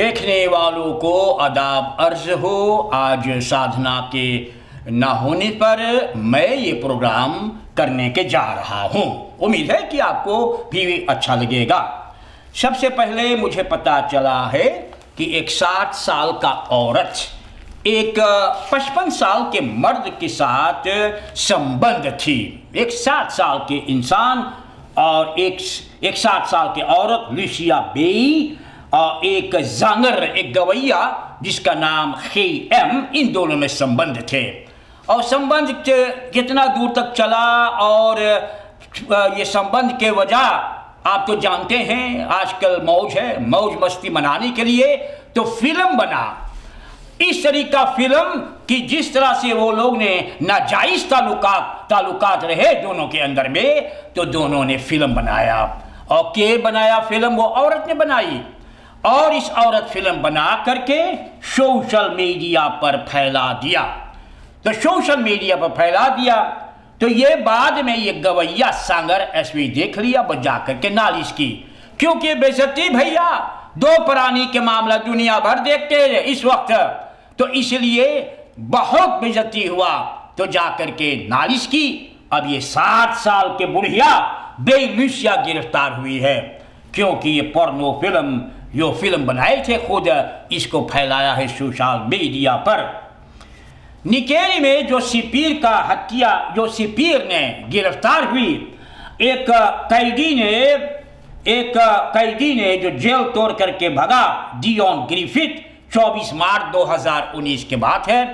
देखने वालों को अदाब अर्ज़ हो। आज साधना के न होने पर मैं ये प्रोग्राम करने के जा रहा हूँ। उम्मीद है कि आपको भी अच्छा लगेगा। सबसे पहले मुझे पता चला है कि एक साठ साल का औरत, एक पचपन साल के मर्द के साथ संबंध थी। एक साठ साल के इंसान और एक एक साठ साल के औरत, लुसिया बेई एक जांगर, एक गवैया, जिसका नाम हे एम इन दोनों में संबंध थे। और संबंध कितना दूर तक चला और ये संबंध के वजह आप तो जानते हैं, आजकल मौज है, मौज मस्ती मनाने के लिए तो फ़िल्म बना। इस तरीका फ़िल्म कि जिस तरह से वो लोग ने नाजायज ताल्लुकात ताल्लुकात रहे दोनों के अंदर में तो दोनों ने फ़िल्म बनाया। और के बनाया फ़िल्म? वो औरत ने बनाई। और इस औरत फ़िल्म बना करके सोशल मीडिया पर फैला दिया। तो सोशल मीडिया पर फैला दिया। तो ये बाद में ये गवैया सांगर एसवी देख लिया बजा करके नालिश की। क्योंकि बेजती भैया, दो प्राणी के मामला दुनिया भर देखते हैं इस वक्त। तो इसलिए बहुत बेजती हुआ तो जाकर के नालिश की। अब ये सात साल के बुढ़िया बेलुसिया गिरफ़्तार हुई है, क्योंकि ये पोर्नो फ़िल्म जो फ़िल्म बनाए थे, खुद इसको फैलाया है सोशल मीडिया पर। निकेरी में जो सिपीर का हत्या जो सिपीर ने गिरफ़्तार हुई। एक कैदी ने, एक कैदी ने जो जेल तोड़ करके भगा, डियोन ग्रिफिथ 24 मार्च 2019 के बात है।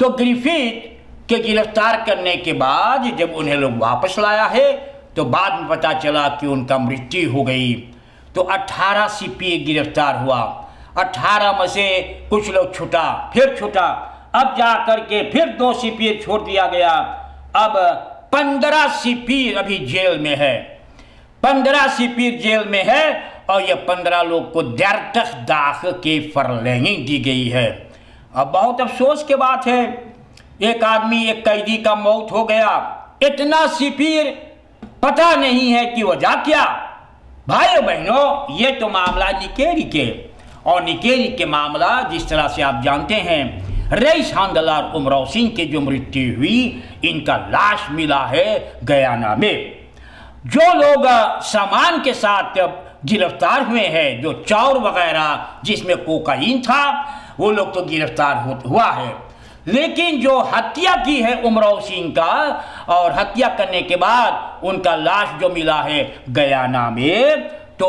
तो ग्रिफिथ के गिरफ़्तार करने के बाद जब उन्हें लोग वापस लाया है तो बाद में पता चला कि उनका मृत्यु हो गई। तो 18 सीपीए गिरफ़्तार हुआ। 18 में से कुछ लोग छुटा, फिर छुटा। अब जा करके फिर दो सीपीए छोड़ दिया गया। अब 15 सीपीए अभी जेल में है। 15 सीपीए जेल में है और ये 15 लोग को दर्तक दाख के फरलेंगिंग दी गई है। अब बहुत अफसोस की बात है, एक आदमी, एक कैदी का मौत हो गया। इतना सिपीर पता नहीं है कि वजह क्या। भाइयों बहनों ये तो मामला निकेरी के। और निकेरी के मामला जिस तरह से आप जानते हैं, रईस हांदलार उमराव सिंह की जो मृत्यु हुई, इनका लाश मिला है गयाना में। जो लोग सामान के साथ गिरफ़्तार हुए हैं, जो चौर वगैरह जिसमें कोकाइन था, वो लोग तो गिरफ़्तार हुआ है। लेकिन जो हत्या की है उमराव सिंह का और हत्या करने के बाद उनका लाश जो मिला है गयाना में तो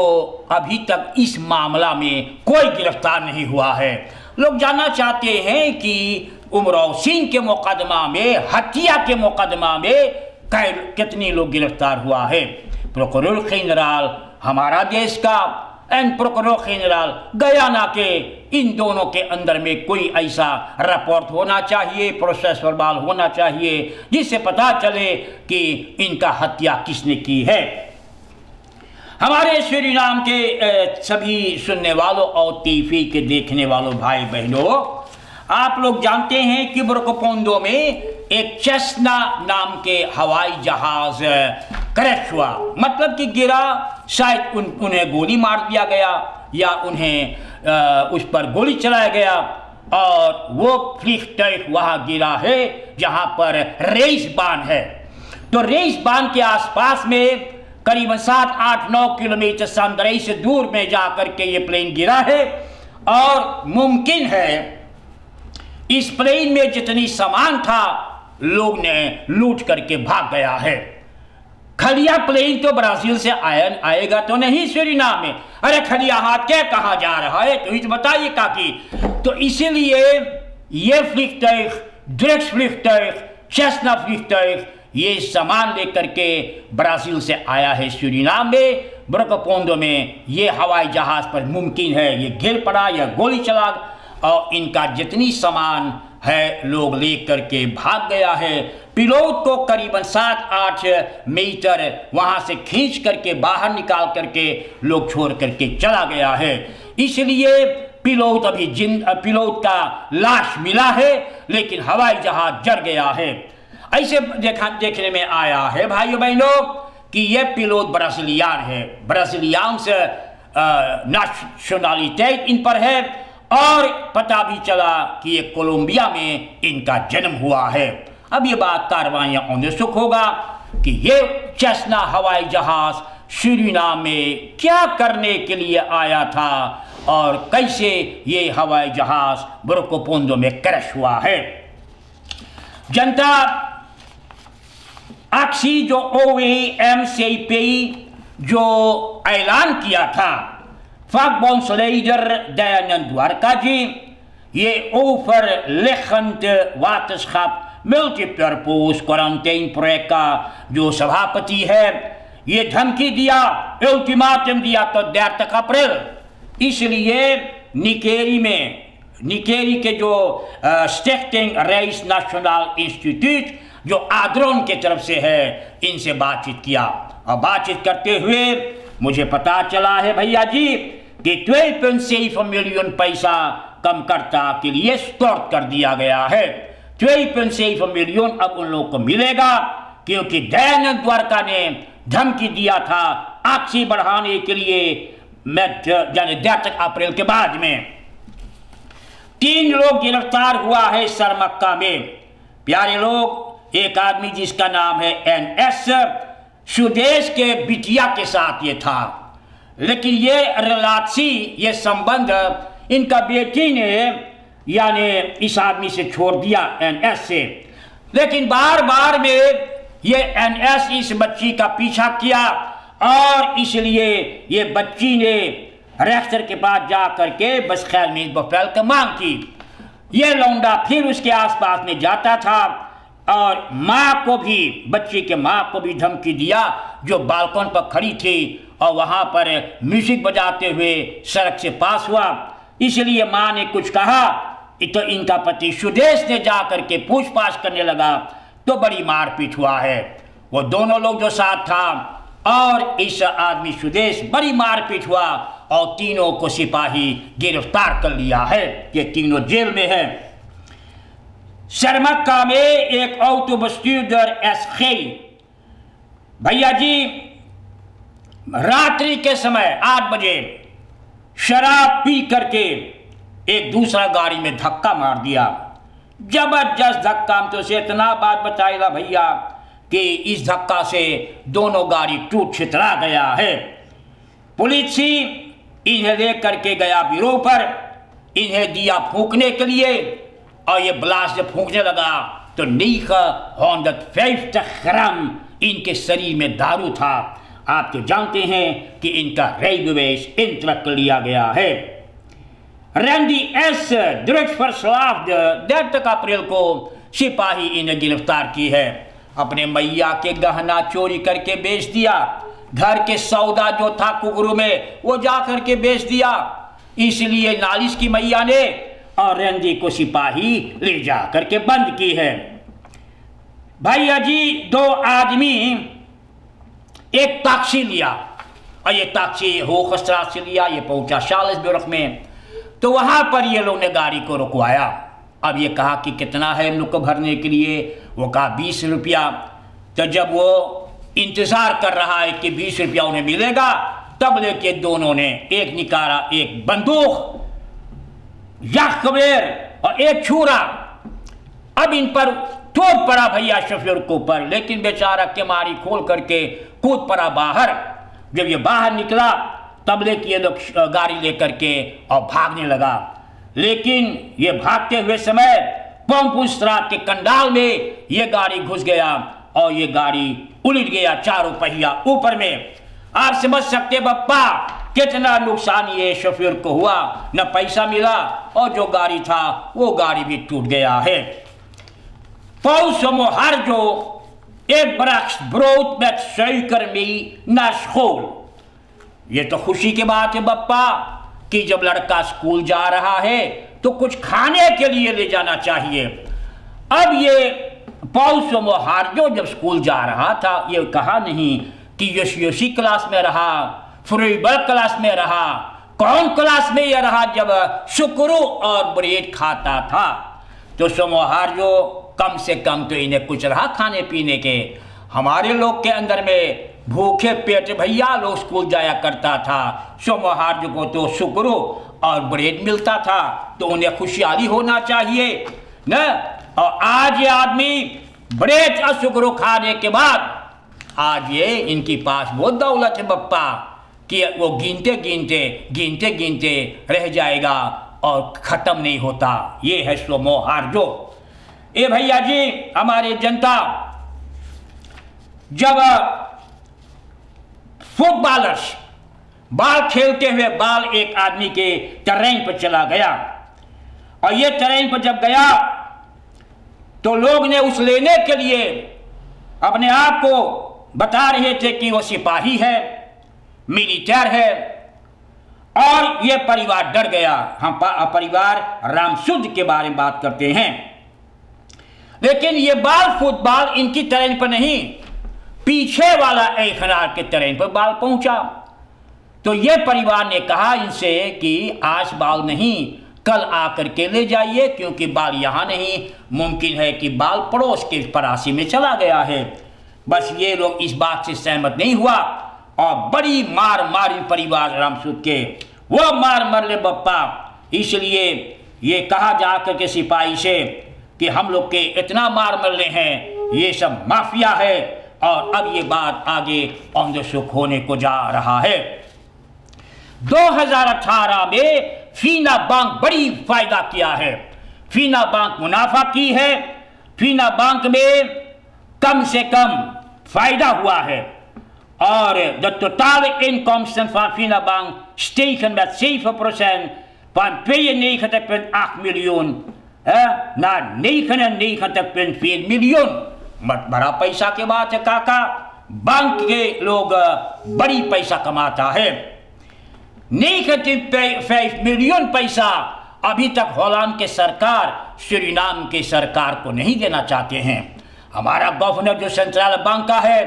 अभी तक इस मामला में कोई गिरफ़्तार नहीं हुआ है। लोग जानना चाहते हैं कि उमराव सिंह के मुकदमा में, हत्या के मुकदमा में कितनी लोग गिरफ़्तार हुआ है। प्रोकुरर जनरल हमारा देश का एंड प्रोकुरर जनरल, गयाना के, इन दोनों के अंदर में कोई ऐसा रिपोर्ट होना चाहिए प्रोसेस वर्बाल होना चाहिए, जिससे पता चले कि इनका हत्या किसने की है। हमारे श्री नाम के सभी सुनने वालों और टीवी के देखने वालों भाई बहनों आप लोग जानते हैं कि बुरकोपोंदो में एक चेस्ना नाम के हवाई जहाज़ क्रैश हुआ। मतलब कि गिरा शायद उन, उन्हें गोली मार दिया गया या उन्हें आ, उस पर गोली चलाया गया और वो फ्री फ्लिक वहाँ गिरा है जहाँ पर रेस बान है। तो रेस बान के आसपास में करीबन सात आठ नौ किलोमीटर संदरई से दूर में जाकर के ये प्लेन गिरा है और मुमकिन है इस प्लेन में जितनी सामान था, लोग ने लूट करके भाग गया है। खलिया प्लेन तो ब्राज़ील से आया आएगा तो नहीं, सुरीनाम में। अरे खलिया हाथ क्या कहा जा रहा है? तो इस बताइए काकी। तो इसीलिए ये फ्लिक्टर ड्रेक्स फ्लिक्टर चेस्ना फ्लिक्टर ये सामान लेकर के ब्राज़ील से आया है सुरीनाम में। ब्रकोपोंडो में ये हवाई जहाज़ पर मुमकिन है, ये गिर पड़ा, या गोली चला और इनका जितनी सामान है, लोग ले करके भाग गया है। पिलोट को करीबन सात आठ मीटर वहाँ से खींच करके, बाहर निकाल करके लोग छोड़ करके चला गया है। इसलिए पिलोट अभी जिन पिलोट का लाश मिला है, लेकिन हवाई जहाज़ जर गया है। ऐसे देखा, देखने में आया है भाइयों बहनों कि यह पिलोट ब्राजीलियान है। ब्राजीलियान से नेशनलिटेट इन पर है। और पता भी चला कि ये कोलंबिया में इनका जन्म हुआ है। अब ये बात कार्रवाइयाँ सुख होगा कि ये चेस्ना हवाई जहाज़ सुरीनाम में क्या करने के लिए आया था और कैसे ये हवाई जहाज़ बुरकोपोंदो में क्रश हुआ है। जनता अक्सी जो ओ एम से जो ऐलान किया था vakbondsleider Daniel Dwarkaji, je overliggend waterschap multipurpose quarantine project का जो सभापति है ये धमकी दिया अल्टीमेटम दिया तो देर तक अप्रैल इसलिए निकेरी में निकेरी के जो स्टेक्टिंग रेस नेशनल इंस्टीट्यूट जो आद्रोन के तरफ़ से है इनसे बातचीत किया और बातचीत करते हुए मुझे पता चला है भैया जी कि ट्वेल्व पॉइंट सिक्स मिलियन पैसा कम करता के लिए स्टोर कर दिया गया है। ट्वेल्व पॉइंट सिक्स मिलियन अब उन लोगों को मिलेगा, क्योंकि दयानंद द्वारका ने धमकी दिया था आक्षी बढ़ाने के लिए अप्रैल के बाद में। तीन लोग गिरफ़्तार हुआ है सरमक्का में। प्यारे लोग, एक आदमी जिसका नाम है एन एस, सुदेश के बिटिया के साथ ये था। लेकिन ये रिलाची ये संबंध इनका बेटी ने, यानी इस आदमी से छोड़ दिया एनएस से। लेकिन बार बार में ये एनएस इस बच्ची का पीछा किया और इसलिए ये बच्ची ने रेक्टर के पास जा करके बस ख्याल में बफैल का मांग की। ये लौंडा फिर उसके आसपास में जाता था और माँ को भी, बच्ची के माँ को भी धमकी दिया जो बालकन पर खड़ी थी। और वहाँ पर म्यूज़िक बजाते हुए सड़क से पास हुआ। इसलिए माँ ने कुछ कहा तो इनका पति सुदेश ने जा करके पूछपाछ करने लगा तो बड़ी मारपीट हुआ है। वो दोनों लोग जो साथ था, और इस आदमी सुदेश बड़ी मारपीट हुआ और तीनों को सिपाही गिरफ़्तार कर लिया है। ये तीनों जेल में है। शर्मक्का में एक ऑटोबस्ट्यूडर एस भैया जी रात्रि के समय आठ बजे शराब पी करके एक दूसरा गाड़ी में धक्का मार दिया। ज़बरदस्त धक्का तो से इतना बात बताएगा भैया कि इस धक्का से दोनों गाड़ी टूट छितरा गया है। पुलिस ही इन्हें ले करके गया बिरो पर, इन्हें दिया फूकने के लिए, और ये ब्लास्ट जब फूकने लगा तो नीख ग्राम इनके शरीर में दारू था। आप तो जानते हैं कि इनका रेलवेश इन तरह लिया गया है। रैंडी एस तक अप्रैल को सिपाही इन्हें गिरफ़्तार की है। अपने मैया के गहना चोरी करके बेच दिया। घर के सौदा जो था कुगरू में, वो जा करके बेच दिया। इसलिए नालिश की मैया ने और रेंडी को सिपाही ले जा करके बंद की है। भैया जी, दो आदमी एक ताक्षी लिया। और ये ताक्षी हो खसरा से लिया, ये पहुँचा शालिस ब्यूरख में तो वहाँ पर ये लोग ने गाड़ी को रुकवाया। अब ये कहा कि कितना है इन लोग को भरने के लिए? वो कहा, बीस रुपया। तो जब वो इंतज़ार कर रहा है कि बीस रुपया उन्हें मिलेगा, तब लेके दोनों ने, एक निकाला एक बंदूक याकबेर और एक छूरा। अब इन पर टोट पड़ा भैया शफीर के ऊपर, लेकिन बेचारा के मारी खोल करके कूद पड़ा बाहर। जब ये बाहर निकला तब लेके ये लोग गाड़ी लेकर के और भागने लगा। लेकिन ये भागते हुए समय पंपुस्त्रा के कंडाल में ये गाड़ी घुस गया और ये गाड़ी उलट गया चारों पहिया ऊपर में। आप समझ सकते बप्पा, कितना नुकसान ये शफीर को हुआ। न पैसा मिला और जो गाड़ी था, वो गाड़ी भी टूट गया है। जो एक बरक्स ब्रोत में सही में नशोल ये तो खुशी की बात है बप्पा कि जब लड़का स्कूल जा रहा है तो कुछ खाने के लिए ले जाना चाहिए अब ये पौष मोहार जो जब स्कूल जा रहा था ये कहा नहीं कि यश यशी क्लास में रहा फ्रीबल क्लास में रहा कौन क्लास में यह रहा जब शुक्रू और ब्रेड खाता था तो सोमोहार जो कम से कम तो इन्हें कुछ रहा खाने पीने के। हमारे लोग के अंदर में भूखे पेट भैया लोग स्कूल जाया करता था। सोमवार को तो शुक्र और ब्रेड मिलता था तो उन्हें खुशहाली होना चाहिए, न? और आज ये आदमी ब्रेड और शुक्र खाने के बाद आज ये इनके पास वो दौलत है बप्पा, कि वो गिनते गिनते गिनते गिनते रह जाएगा और ख़त्म नहीं होता। ये है सोमो हार जो। ए भैया जी, हमारे जनता, जब फुटबॉलर्स बाल खेलते हुए बाल एक आदमी के ट्रेन पर चला गया, और ये ट्रेन पर जब गया तो लोग ने उस लेने के लिए अपने आप को बता रहे थे कि वो सिपाही है मिलिटर है, और ये परिवार डर गया। हम परिवार रामसुद के बारे में बात करते हैं। लेकिन ये बाल फुटबॉल इनकी ट्रेन पर नहीं। पीछे वाला एक के ट्रेन पर बाल पहुँचा। तो ये परिवार ने कहा इनसे कि आज बाल नहीं, कल आकर के ले जाइए, क्योंकि बाल यहाँ नहीं। मुमकिन है कि बाल पड़ोस के परासी में चला गया है। बस ये लोग इस बात से सहमत नहीं हुआ। और बड़ी मार मारी परिवार रामसूद के। वो मार मर ले बप्पा, इसलिए ये कहा जा कर के सिपाही से कि हम लोग के इतना मार मर रहे हैं ये सब माफिया है और अब ये बात आगे अंधसुख होने को जा रहा है। 2018 में फीना बैंक बड़ी फ़ायदा किया है। फीना बैंक मुनाफा की है। फीना बैंक में कम से कम फ़ायदा हुआ है। और de totale inkomsten van Fina Bank stegen met 7% van 92,8 miljoen naar 99,4 miljoen मत बड़ा पैसा के बात है काका। बैंक के लोग बड़ी पैसा कमाता है। नेगेटिव मिलियन पैसा अभी तक होलांड के सरकार श्रीनाम के सरकार को नहीं देना चाहते हैं। हमारा गवर्नर जो सेंट्रल बैंक का है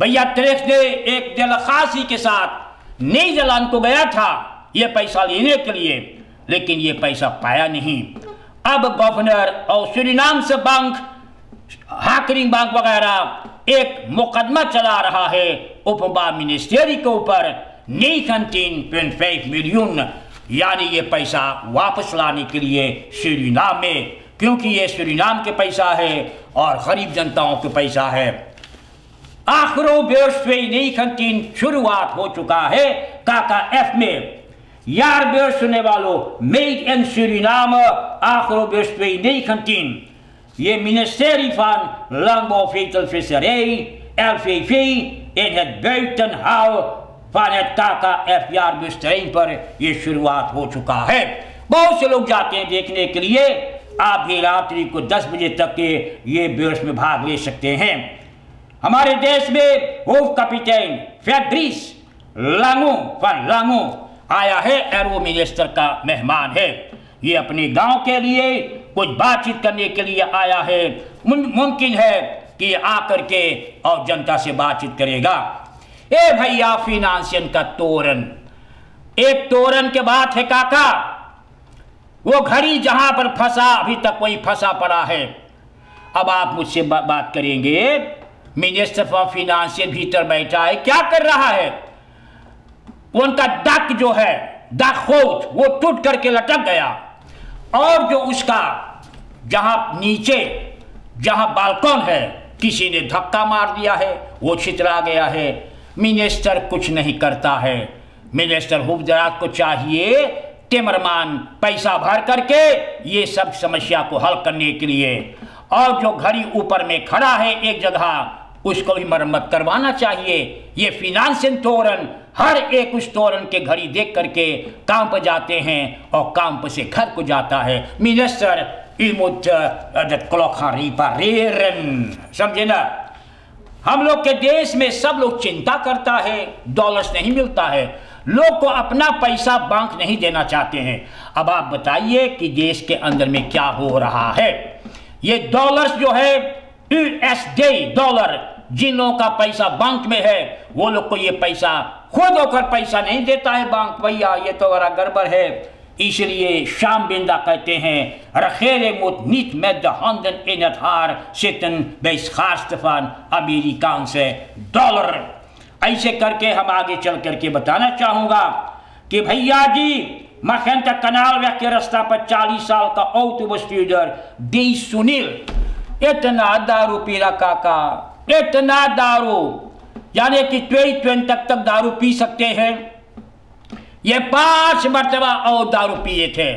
भैया त्रेस ने एक दरखासी के साथ नीदरलैंड को गया था ये पैसा लेने के लिए लेकिन ये पैसा पाया नहीं। अब गवर्नर और श्रीनाम से बैंक हाकरिंग बैंक वगैरह एक मुकदमा चला रहा है। उपमा मिनिस्ट्री के ऊपर मिलियन यानी ये पैसा वापस लाने के लिए श्रीनाम में, क्योंकि ये श्रीनाम के पैसा है और गरीब जनताओं के पैसा है। आखिरों बेर्स शुरुआत हो चुका है। काका एफ़ में वालों मेड इन श्रीनाम आखिरों बेर्स Je ministerie van Landbouw, Veetelvisserij, LVV, in het buitenhouden van het KKF jaarbestrijding पर ये शुरुआत हो चुका है बहुत से लोग जाते हैं देखने के लिए आप भी रात्रि को 10 बजे तक के ये बेर्स में भाग ले सकते हैं हमारे देश में होफ कैपिटन फेड्रिस लांगो फन लांगो आया है एरो मिनिस्टर का मेहमान है। ये अपने गाँव के लिए कुछ बातचीत करने के लिए आया है। मुमकिन है कि आकर के और जनता से बातचीत करेगा। ए भैया फिनांसियन का तोरण। एक तोरन के बात है काका वो घड़ी जहाँ पर फंसा अभी तक वही फंसा पड़ा है। अब आप मुझसे बा, बात करेंगे। मिनिस्टर फॉर फिनांसियल भीतर बैठा है। क्या कर रहा है? उनका डक जो है डक वो टूट करके लटक गया। और जो उसका, जहाँ नीचे, जहाँ बालकॉन है, किसी ने धक्का मार दिया है, वो छितरा गया है। मिनिस्टर कुछ नहीं करता है। मिनिस्टर हुबजरात को चाहिए टिमरमान पैसा भर करके ये सब समस्या को हल करने के लिए। और जो घड़ी ऊपर में खड़ा है एक जगह उसको भी मरम्मत करवाना चाहिए। ये फिनांसियल तोरण, हर एक उस तोरण के घड़ी देख करके काम पर जाते हैं और काम पर से घर को जाता है। मिनिस्टर समझे ना? हम लोग के देश में सब लोग चिंता करता है डॉलर्स नहीं मिलता है। लोग को अपना पैसा बैंक नहीं देना चाहते हैं। अब आप बताइए कि देश के अंदर में क्या हो रहा है। ये डॉलर्स जो है यूएसडी डॉलर जिन लोगों का पैसा बैंक में है, वो लोग को ये पैसा खुद होकर पैसा नहीं देता है बैंक भैया, ये तो बड़ा गड़बड़ है इसलिए शाम बिंदा कहते हैं moet niet met de handen in het haar zitten bij schaarste van Amerikaanse dollar. ऐसे करके हम आगे चल करके बताना चाहूँगा कि भैया जी मखन तक कनाल व्यक् के रास्ता पर चालीस साल का औत बस्तीजर डी सुनील, इतना दारू पीना काका इतना दारू, यानी कि ट्वेंटी ट्वेंटी तक तक दारू पी सकते हैं। ये पाँच मरतबा और दारू पिए थे।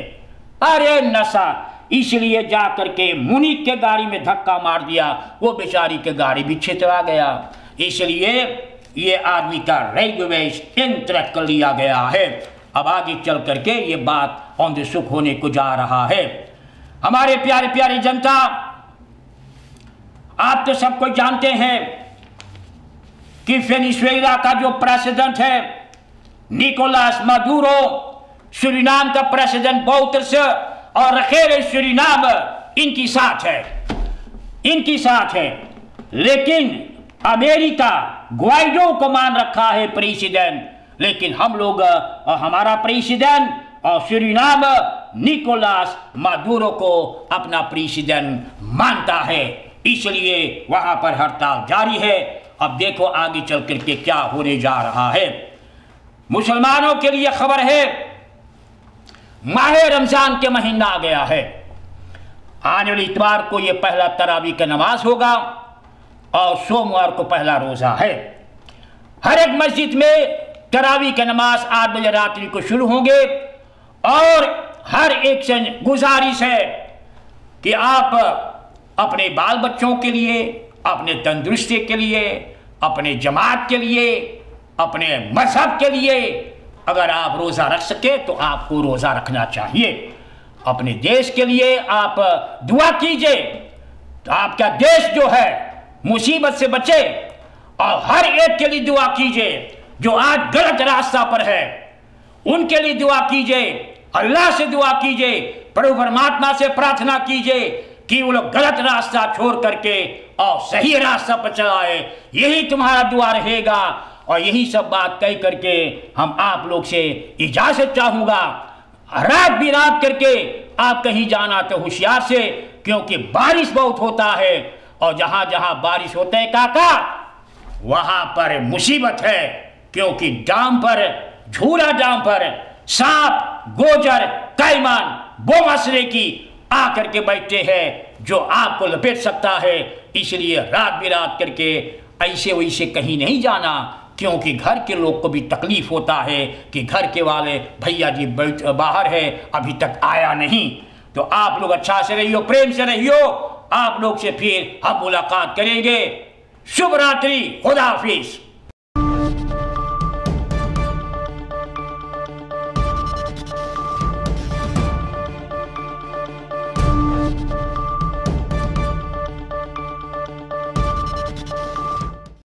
अरे नशा, इसलिए जा करके मुनिक के गाड़ी में धक्का मार दिया, वो बेचारी के गाड़ी भी छितरा गया। इसलिए ये आदमी का रेलवे इंतरक कर लिया गया है। अब आगे चल करके ये बात औंधे सुख होने को जा रहा है। हमारे प्यारे प्यारे जनता आप तो सबको जानते हैं कि वेनिजुएला का जो प्रेसिडेंट है, निकोलास मदुरो, सुरीनाम का प्रेसिडेंट बोतर्स और रखेल सुरीनाम इनकी साथ है। इनकी साथ है। लेकिन अमेरिका ग्वाइडो को मान रखा है प्रेसिडेंट। लेकिन हम लोग, हमारा प्रेसिडेंट और सुरीनाम निकोलास मादुरो को अपना प्रेसिडेंट मानता है। इसलिए वहाँ पर हड़ताल जारी है। अब देखो आगे चल करके क्या होने जा रहा है। मुसलमानों के लिए खबर है, माह रमज़ान के महीना आ गया है। आने वाले इतवार को यह पहला तरावी का नमाज़ होगा और सोमवार को पहला रोजा है। हर एक मस्जिद में तरावी का नमाज़ आठ बजे रात्रि को शुरू होंगे और हर एक से गुजारिश है कि आप अपने बाल बच्चों के लिए, अपने तंदुरुस्ती के लिए, अपने जमात के लिए, अपने मज़हब के लिए। अगर आप रोज़ा रख सके तो आपको रोज़ा रखना चाहिए। अपने देश के लिए आप दुआ कीजिए तो आपका देश जो है मुसीबत से बचे और हर एक के लिए दुआ कीजिए जो आज गलत रास्ता पर है। उनके लिए दुआ कीजिए, अल्लाह से दुआ कीजिए, प्रभु परमात्मा से प्रार्थना कीजिए कि वो लोग गलत रास्ता छोड़ करके और सही रास्ता पर चलाए। यही तुम्हारा दुआ रहेगा। और यही सब बात कह करके हम आप लोग से इजाज़त चाहूँगा। रात भी रात करके आप कहीं जाना तो होशियार से, क्योंकि बारिश बहुत होता है। और जहाँ जहाँ बारिश होते है काका, वहाँ पर मुसीबत है, क्योंकि डाम पर, झूला डाम पर सांप गोजर, कैमान, बोमसरे की आकर के बैठते हैं, जो आपको लपेट सकता है। इसलिए रात बिरात करके ऐसे वैसे कहीं नहीं जाना, क्योंकि घर के लोग को भी तकलीफ़ होता है कि घर के वाले, भैया जी बाहर है, अभी तक आया नहीं। तो आप लोग अच्छा से रहियो, प्रेम से रहियो, आप लोग से फिर हम मुलाकात करेंगे। शुभ रात्रि, खुदा हाफिज़।